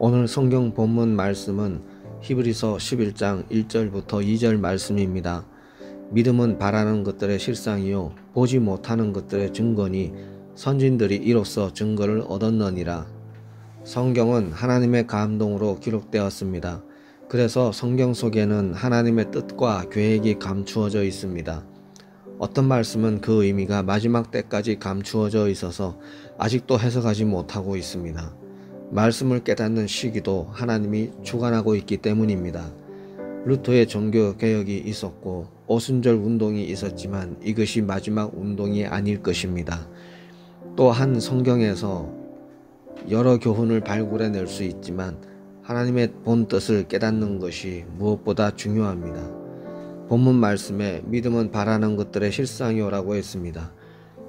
오늘 성경 본문 말씀은 히브리서 11장 1절부터 2절 말씀입니다. 믿음은 바라는 것들의 실상이요 보지 못하는 것들의 증거니 선진들이 이로써 증거를 얻었느니라. 성경은 하나님의 감동으로 기록되었습니다. 그래서 성경 속에는 하나님의 뜻과 계획이 감추어져 있습니다. 어떤 말씀은 그 의미가 마지막 때까지 감추어져 있어서 아직도 해석하지 못하고 있습니다. 말씀을 깨닫는 시기도 하나님이 주관하고 있기 때문입니다. 루터의 종교 개혁이 있었고 오순절 운동이 있었지만 이것이 마지막 운동이 아닐 것입니다. 또한 성경에서 여러 교훈을 발굴해 낼 수 있지만 하나님의 본 뜻을 깨닫는 것이 무엇보다 중요합니다. 본문 말씀에 믿음은 바라는 것들의 실상이오라고 했습니다.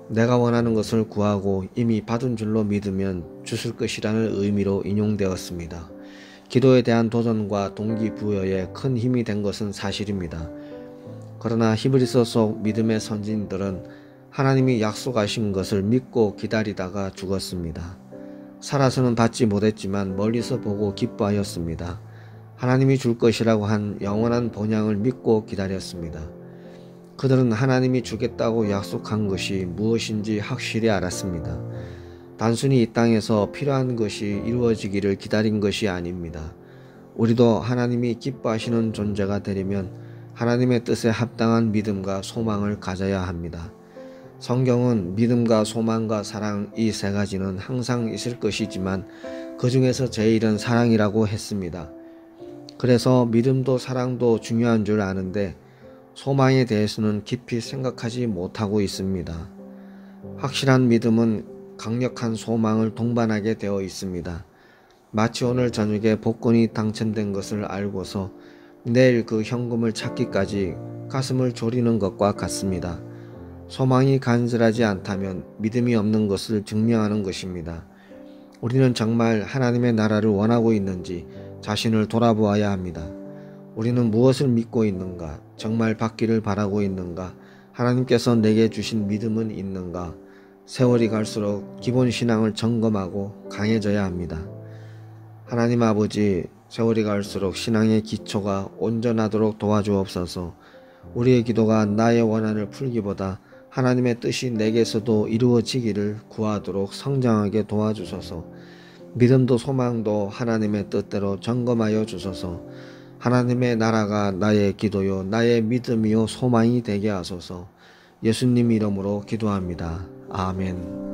내가 원하는 것을 구하고 이미 받은 줄로 믿으면 주실 것이라는 의미로 인용되었습니다. 기도에 대한 도전과 동기부여에 큰 힘이 된 것은 사실입니다. 그러나 히브리서 속 믿음의 선진들은 하나님이 약속하신 것을 믿고 기다리다가 죽었습니다. 살아서는 받지 못했지만 멀리서 보고 기뻐하였습니다. 하나님이 줄 것이라고 한 영원한 본향을 믿고 기다렸습니다. 그들은 하나님이 주겠다고 약속한 것이 무엇인지 확실히 알았습니다. 단순히 이 땅에서 필요한 것이 이루어지기를 기다린 것이 아닙니다. 우리도 하나님이 기뻐하시는 존재가 되려면 하나님의 뜻에 합당한 믿음과 소망을 가져야 합니다. 성경은 믿음과 소망과 사랑 이 세 가지는 항상 있을 것이지만 그 중에서 제일은 사랑이라고 했습니다. 그래서 믿음도 사랑도 중요한 줄 아는데 소망에 대해서는 깊이 생각하지 못하고 있습니다. 확실한 믿음은 강력한 소망을 동반하게 되어 있습니다. 마치 오늘 저녁에 복권이 당첨된 것을 알고서 내일 그 현금을 찾기까지 가슴을 졸이는 것과 같습니다. 소망이 간절하지 않다면 믿음이 없는 것을 증명하는 것입니다. 우리는 정말 하나님의 나라를 원하고 있는지 자신을 돌아보아야 합니다. 우리는 무엇을 믿고 있는가? 정말 받기를 바라고 있는가? 하나님께서 내게 주신 믿음은 있는가? 세월이 갈수록 기본 신앙을 점검하고 강해져야 합니다. 하나님 아버지, 세월이 갈수록 신앙의 기초가 온전하도록 도와주옵소서. 우리의 기도가 나의 원한을 풀기보다 하나님의 뜻이 내게서도 이루어지기를 구하도록 성장하게 도와주소서. 믿음도 소망도 하나님의 뜻대로 점검하여 주소서. 하나님의 나라가 나의 기도요 나의 믿음이요 소망이 되게 하소서 예수님 이름으로 기도합니다. 아멘